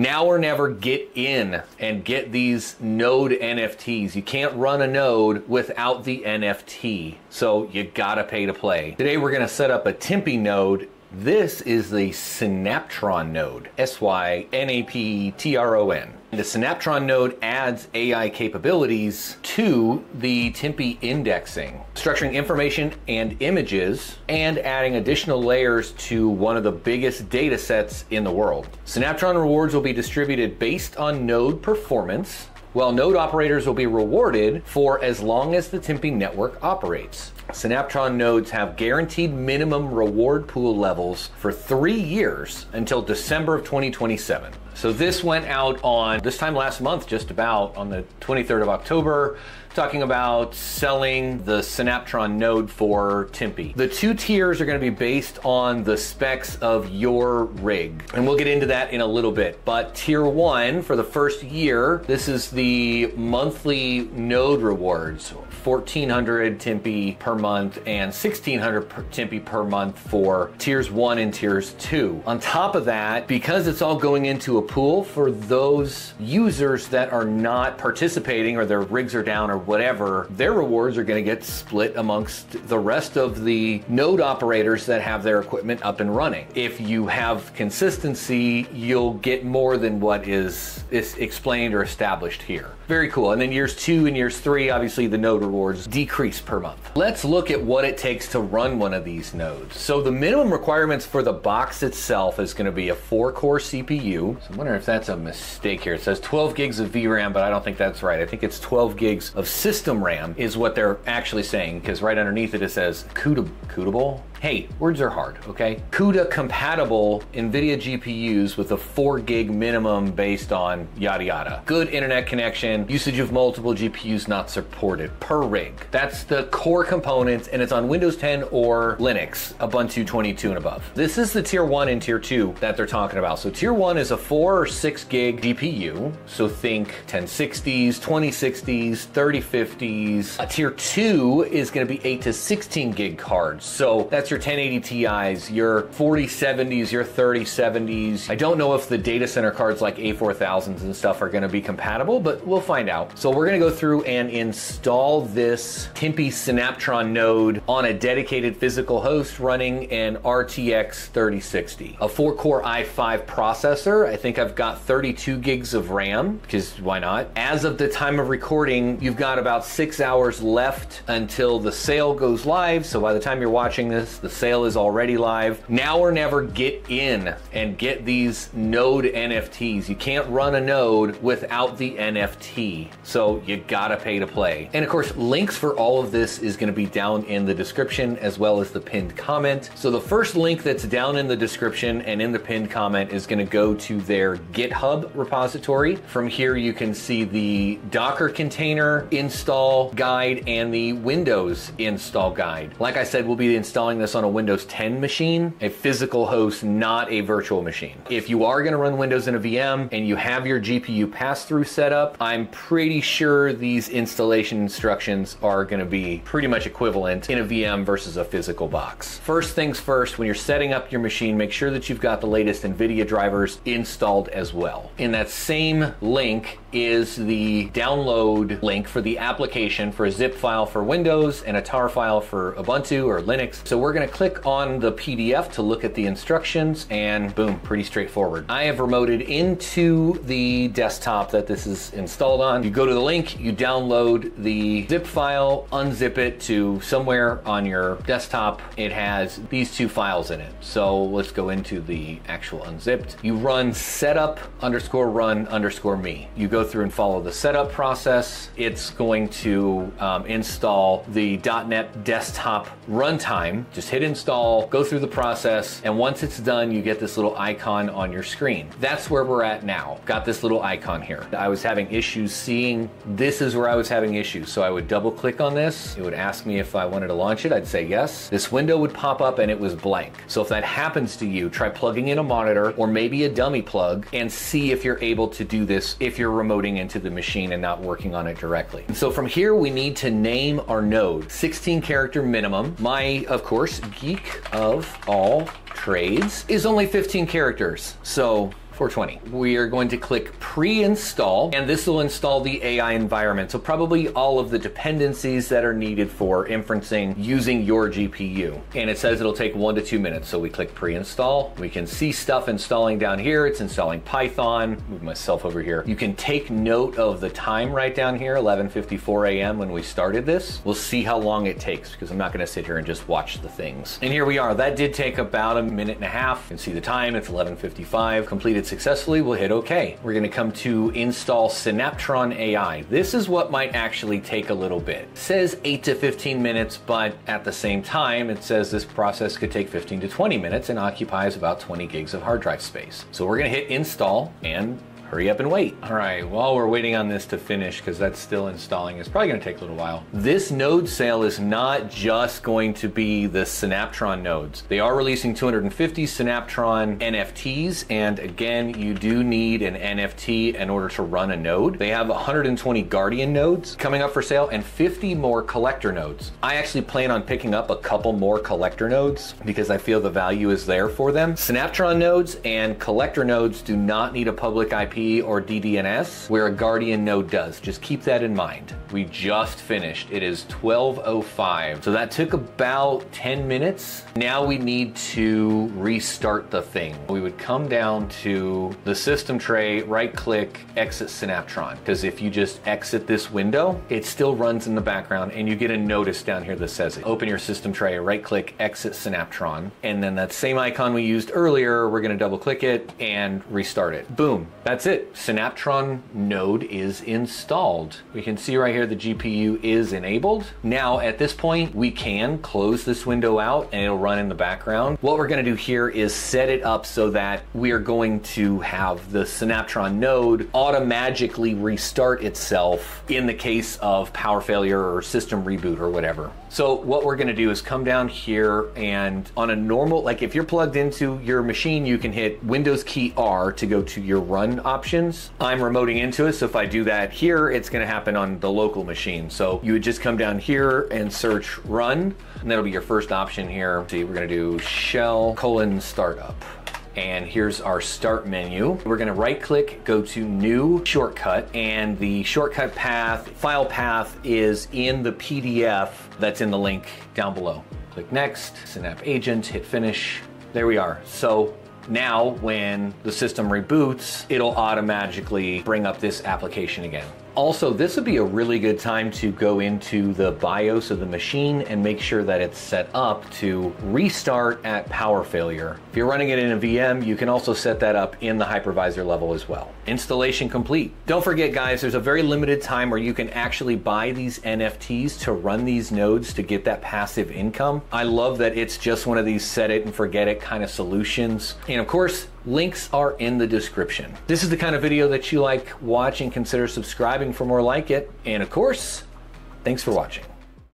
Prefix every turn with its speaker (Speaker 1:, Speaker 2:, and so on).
Speaker 1: Now or never get in and get these node NFTs. You can't run a node without the NFT. So you gotta pay to play. Today we're gonna set up a Timpi node this is the Synaptron node, S Y N A P T R O N. The Synaptron node adds AI capabilities to the Timpi indexing, structuring information and images, and adding additional layers to one of the biggest data sets in the world. Synaptron rewards will be distributed based on node performance, while node operators will be rewarded for as long as the Timpi network operates. Synaptron nodes have guaranteed minimum reward pool levels for three years until December of 2027. So this went out on this time last month, just about on the 23rd of October talking about selling the Synaptron node for Timpi. The two tiers are going to be based on the specs of your rig, and we'll get into that in a little bit. But tier one for the first year, this is the monthly node rewards. 1400 Timpi per month and 1600 per Timpi per month for tiers one and tiers two. On top of that, because it's all going into a pool for those users that are not participating or their rigs are down or whatever, their rewards are going to get split amongst the rest of the node operators that have their equipment up and running. If you have consistency, you'll get more than what is, is explained or established here. Very cool. And then years two and years three, obviously the node rewards decrease per month. Let's look at what it takes to run one of these nodes. So the minimum requirements for the box itself is going to be a four core CPU. So I'm wondering if that's a mistake here. It says 12 gigs of VRAM, but I don't think that's right. I think it's 12 gigs of system RAM is what they're actually saying because right underneath it, it says CUDA, Hey, words are hard, okay? CUDA compatible NVIDIA GPUs with a four gig minimum based on yada yada. Good internet connection, usage of multiple GPUs not supported per rig. That's the core components and it's on Windows 10 or Linux, Ubuntu 22 and above. This is the tier one and tier two that they're talking about. So tier one is a four or six gig GPU. So think 1060s, 2060s, 3050s. Uh, tier two is gonna be eight to 16 gig cards. So that's your 1080 Ti's, your 4070s, your 3070s. I don't know if the data center cards like A4000s and stuff are gonna be compatible, but we'll find out. So we're gonna go through and install this Timpi Synaptron node on a dedicated physical host running an RTX 3060. A four core i5 processor. I think I've got 32 gigs of RAM, because why not? As of the time of recording, you've got about six hours left until the sale goes live. So by the time you're watching this, the sale is already live. Now or never get in and get these node NFTs. You can't run a node without the NFT. So you gotta pay to play. And of course, links for all of this is gonna be down in the description as well as the pinned comment. So the first link that's down in the description and in the pinned comment is gonna go to their GitHub repository. From here, you can see the Docker container install guide and the Windows install guide. Like I said, we'll be installing this on a Windows 10 machine, a physical host, not a virtual machine. If you are going to run Windows in a VM and you have your GPU pass-through set up, I'm pretty sure these installation instructions are going to be pretty much equivalent in a VM versus a physical box. First things first, when you're setting up your machine, make sure that you've got the latest NVIDIA drivers installed as well. In that same link is the download link for the application for a zip file for Windows and a tar file for Ubuntu or Linux. So we're going to click on the PDF to look at the instructions and boom, pretty straightforward. I have remoted into the desktop that this is installed on. You go to the link, you download the zip file, unzip it to somewhere on your desktop. It has these two files in it. So let's go into the actual unzipped. You run setup underscore run underscore me. You go through and follow the setup process. It's going to um, install the .NET desktop runtime. Just hit install, go through the process, and once it's done, you get this little icon on your screen. That's where we're at now. Got this little icon here. I was having issues seeing this is where I was having issues. So I would double click on this. It would ask me if I wanted to launch it. I'd say yes. This window would pop up and it was blank. So if that happens to you, try plugging in a monitor or maybe a dummy plug and see if you're able to do this if you're remoting into the machine and not working on it directly. And so from here, we need to name our node. 16 character minimum. My, of course, geek of all trades is only 15 characters. So 420. We are going to click pre-install and this will install the AI environment. So probably all of the dependencies that are needed for inferencing using your GPU. And it says it'll take one to two minutes. So we click pre-install. We can see stuff installing down here. It's installing Python. Move myself over here. You can take note of the time right down here, 11.54 a.m. when we started this. We'll see how long it takes because I'm not gonna sit here and just watch the things. And here we are. That did take about a minute and a half. You can see the time, it's 11.55. Completed successfully, we'll hit okay. We're gonna come to install Synaptron AI. This is what might actually take a little bit. It says eight to 15 minutes, but at the same time, it says this process could take 15 to 20 minutes and occupies about 20 gigs of hard drive space. So we're gonna hit install and hurry up and wait. All right, while we're waiting on this to finish, because that's still installing, it's probably gonna take a little while. This node sale is not just going to be the Synaptron nodes. They are releasing 250 Synaptron NFTs, and again, you do need an NFT in order to run a node. They have 120 Guardian nodes coming up for sale and 50 more collector nodes. I actually plan on picking up a couple more collector nodes because I feel the value is there for them. Synaptron nodes and collector nodes do not need a public IP or DDNS, where a Guardian node does. Just keep that in mind. We just finished. It is 12.05. So that took about 10 minutes. Now we need to restart the thing. We would come down to the system tray, right click, exit Synaptron. Because if you just exit this window, it still runs in the background and you get a notice down here that says it. Open your system tray, right click, exit Synaptron. And then that same icon we used earlier, we're gonna double click it and restart it. Boom, that's it it. Synaptron node is installed. We can see right here the GPU is enabled. Now at this point, we can close this window out and it'll run in the background. What we're gonna do here is set it up so that we are going to have the Synaptron node automatically restart itself in the case of power failure or system reboot or whatever. So what we're gonna do is come down here and on a normal, like if you're plugged into your machine, you can hit Windows key R to go to your run option options. I'm remoting into it, so if I do that here, it's gonna happen on the local machine. So you would just come down here and search run, and that'll be your first option here. See, we're gonna do shell colon startup and here's our start menu. We're gonna right click, go to new shortcut, and the shortcut path, file path is in the PDF that's in the link down below. Click next, Synapse agent, hit finish. There we are. So now, when the system reboots, it'll automatically bring up this application again. Also, this would be a really good time to go into the BIOS of the machine and make sure that it's set up to restart at power failure. If you're running it in a VM, you can also set that up in the hypervisor level as well. Installation complete. Don't forget guys, there's a very limited time where you can actually buy these NFTs to run these nodes to get that passive income. I love that it's just one of these set it and forget it kind of solutions. And of course, Links are in the description. This is the kind of video that you like watching. Consider subscribing for more like it. And of course, thanks for watching.